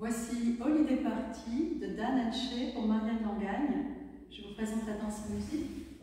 Voici Holiday Party de Dan Hatché pour Marianne Langagne. Je vous présente la danse musique.